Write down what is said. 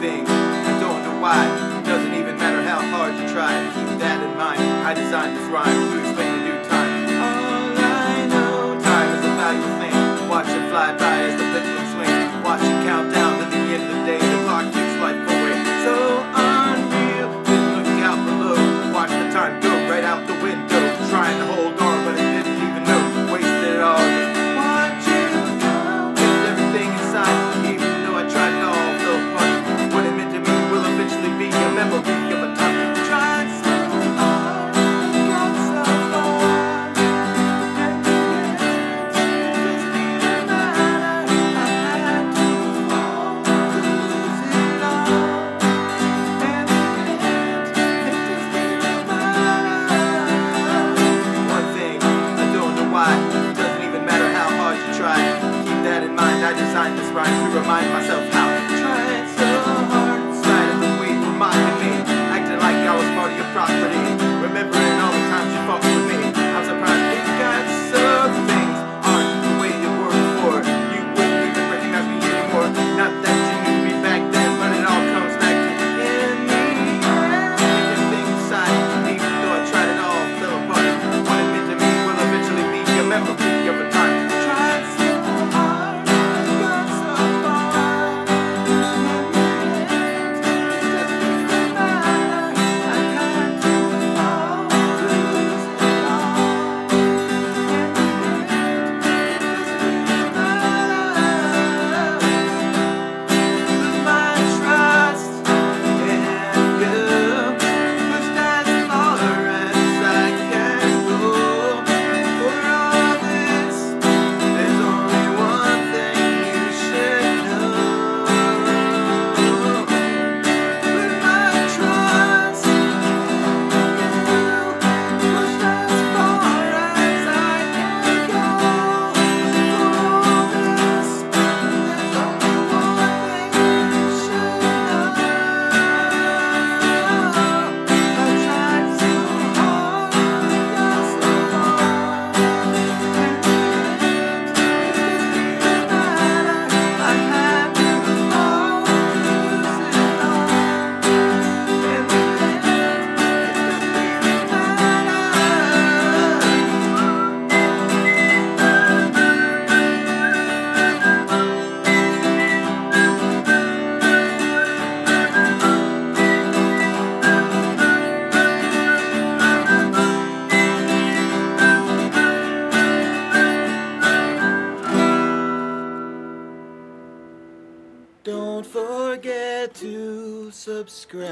thing. I don't know why. It doesn't even matter how hard you try. Keep that in mind. I designed this rhyme to explain in new time. All I know, time is a valuable thing. Watch it fly by as the remind myself how to subscribe.